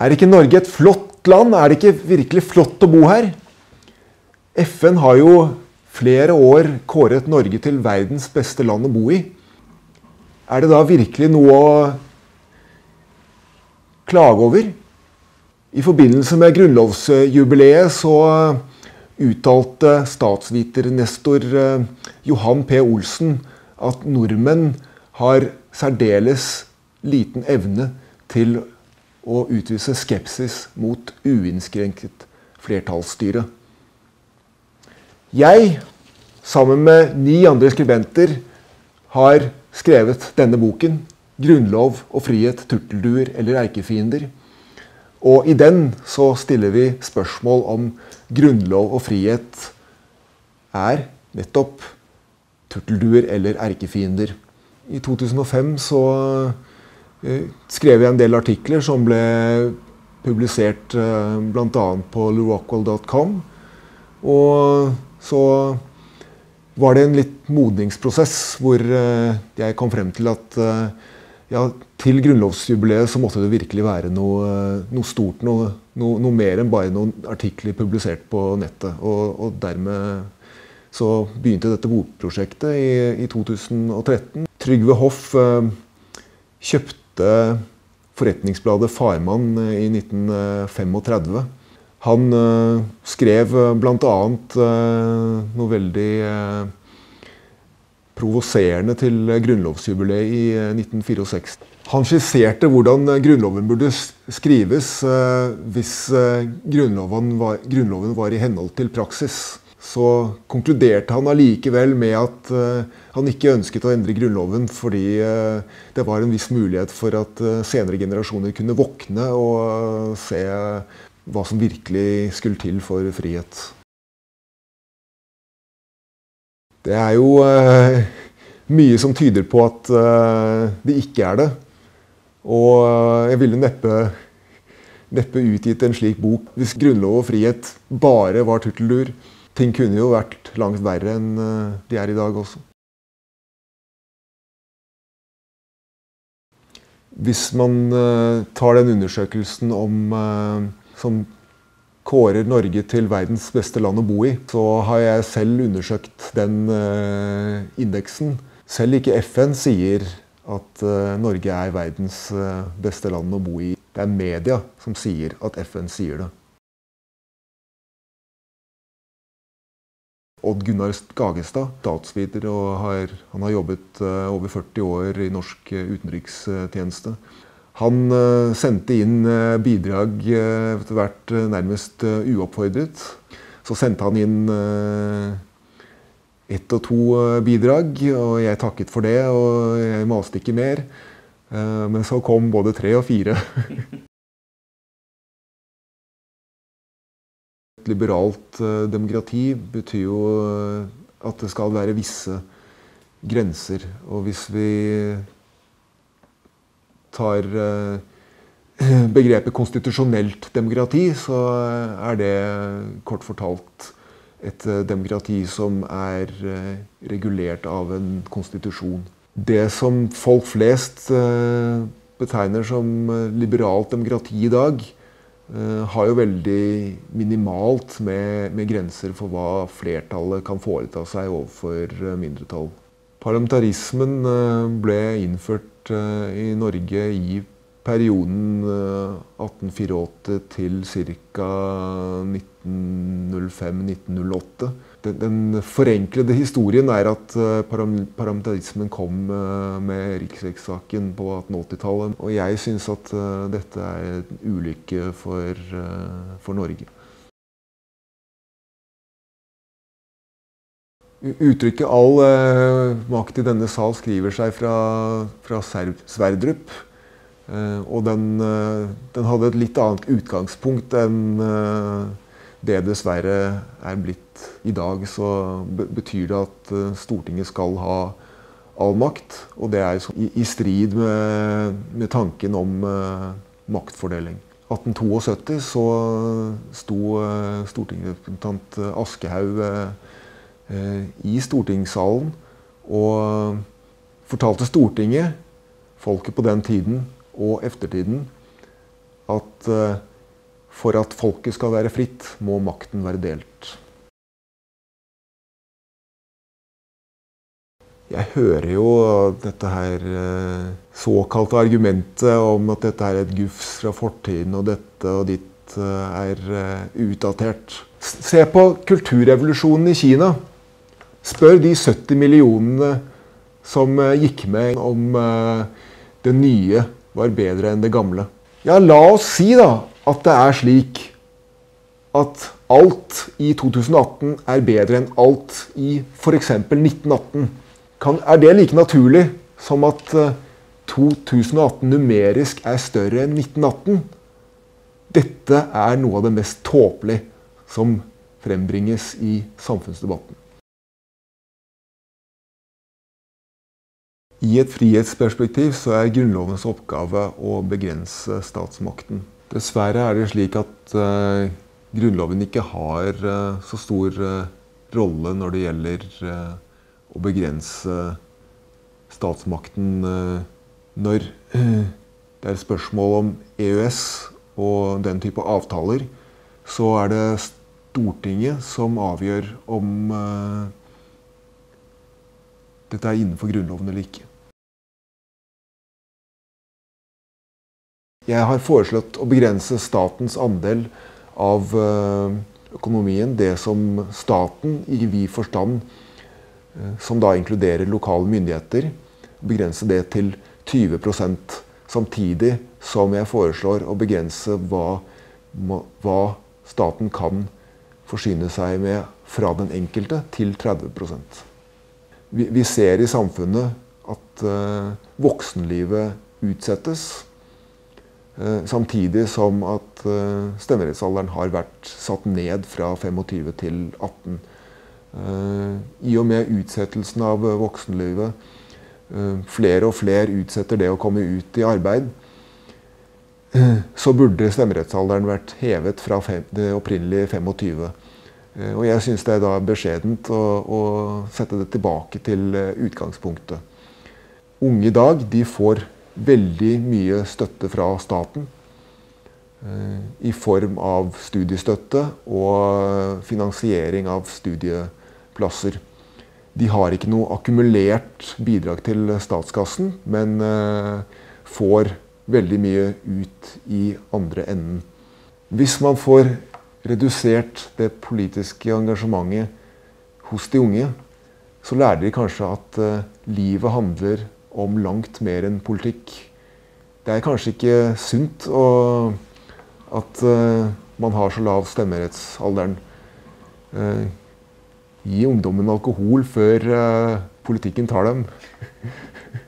Er ikke Norge et flott land? Er det ikke virkelig flott å bo her? FN har jo flere år kåret Norge til verdens beste land å bo i. Er det da virkelig noe å klage over? I forbindelse med grunnlovsjubileet så uttalte statsviter Nestor eh, Johan P. Olsen at nordmenn har særdeles liten evne til å utvise skepsis mot uinnskrenket flertallsstyre. Jeg, sammen med ni andre skribenter, har skrevet denne boken. 'Grunnlov og frihet, turtelduer eller erkefiender'. Og i den så stiller vi spørsmål om grunnlov og frihet er nettopp turtelduer eller erkefiender. I 2005 så skrev jeg en del artikler som ble publisert eh, bl.a. på lurockwell.com. Og så var det en litt modningsprosess hvor eh, jeg kom frem til at eh, ja, til grunnlovsjubileet så måtte det virkelig være noe, eh, noe stort. Noe, noe, noe, mer enn bare noen artikler publisert på nettet. Og, og dermed så begynte dette bokprosjektet i, i 2013. Trygve Hoff eh, kjøpte forretningsbladet Farmann i 1935. Han uh, skrev bl.a. Uh, noe veldig provoserende til grunnlovsjubileet i 1964. Han skisserte hvordan Grunnloven burde skrives hvis grunnloven var, grunnloven var i henhold til praksis. Så konkluderte han allikevel med at han ikke ønsket å endre Grunnloven fordi det var en viss mulighet for at senere generasjoner kunne våkne og se hva som virkelig skulle til for frihet. Det er jo mye som tyder på at det ikke er det. Og jeg ville neppe, neppe utgitt en slik bok hvis grunnlov og frihet bare var turteldur. Ting kunne jo vært langt verre enn de er i dag også. Hvis man tar den undersøkelsen om som kårer Norge til verdens beste land å bo i, så har jeg selv undersøkt den indeksen. Selv ikke FN sier at Norge er verdens beste land å bo i. Det er media som sier at FN sier det. Odd Gunnar Skagestad, statsviter, og har, han har jobbet over 40 år i norsk utenrikstjeneste. Han uh, sendte inn bidrag etter hvert nærmest uoppfordret. Så sendte han inn ett og to bidrag, og jeg takket for det. Og jeg maste ikke mer. men så kom både tre og fire. liberalt demokrati betyr jo at det skal være visse grenser. Og hvis vi tar eh, begrepet konstitusjonelt demokrati, så er det kort fortalt et eh, demokrati som er eh, regulert av en konstitusjon. Det som folk flest betegner som liberalt demokrati i dag, har jo veldig minimalt med, med, grenser for hva flertallet kan foreta seg overfor mindretall. Parlamentarismen ble innført i Norge i perioden 1884 til ca. 1905-1908. Den, den, forenklede historien er at paramilitarismen kom med riksrettssaken på 1880-tallet. Og jeg syns at dette er en ulykke for, for Norge. Uttrykket 'all eh, makt i denne sal' skriver seg fra, fra Sverdrup. Eh, og den, eh, den, hadde et litt annet utgangspunkt enn eh, det dessverre er blitt i dag. Så betyr det at eh, Stortinget skal ha all makt. Og det er i, strid med, med, tanken om eh, maktfordeling. 1872 så sto stortingsrepresentant Aschehoug Eh, i stortingssalen og fortalte Stortinget, folket på den tiden og eftertiden, at eh, for at folket skal være fritt, må makten være delt. Jeg hører jo dette her eh, såkalte argumentet om at dette er et gufs fra fortiden, og dette og ditt eh, er eh, utdatert. Se på kulturrevolusjonen i Kina. Spør de 70 millionene som gikk med om det nye var bedre enn det gamle. Ja, la oss si da at det er slik at alt i 2018 er bedre enn alt i f.eks. 1918 kan, er det like naturlig som at 2018 eh, numerisk er større enn 1918? Dette er noe av det mest tåpelige som frembringes i samfunnsdebatten. I et frihetsperspektiv så er Grunnlovens oppgave å begrense statsmakten. Dessverre er det slik at uh, Grunnloven ikke har uh, så stor uh, rolle når det gjelder å begrense statsmakten når det er spørsmål om EØS og den type avtaler, så er det Stortinget som avgjør om dette er innenfor Grunnloven eller ikke. Jeg har foreslått å begrense statens andel av eh, økonomien, det som staten i vid forstand Eh, som da inkluderer lokale myndigheter. Begrense det til 20% Samtidig som jeg foreslår å begrense hva, hva staten kan forsyne seg med fra den enkelte, til 30 vi, vi ser i samfunnet at uh, voksenlivet utsettes. Uh, samtidig som at uh, stemmerettsalderen har vært satt ned fra 25 til 18 Eh, I og med utsettelsen av eh, voksenlivet eh, Flere og flere utsetter det å komme ut i arbeid. Så burde stemmerettsalderen vært hevet fra det opprinnelige 25. Og jeg syns det er da beskjedent å, å, sette det tilbake til utgangspunktet. Unge i dag de får veldig mye støtte fra staten. I form av studiestøtte og finansiering av studieplasser. De har ikke noe akkumulert bidrag til statskassen, men eh, får veldig mye ut i andre enden. Hvis man får redusert det politiske engasjementet hos de unge, så lærer de kanskje at uh, livet handler om langt mer enn politikk. Det er kanskje ikke sunt å, at uh, man har så lav stemmerettsalderen. Uh, gi ungdommen alkohol før uh, politikken tar dem.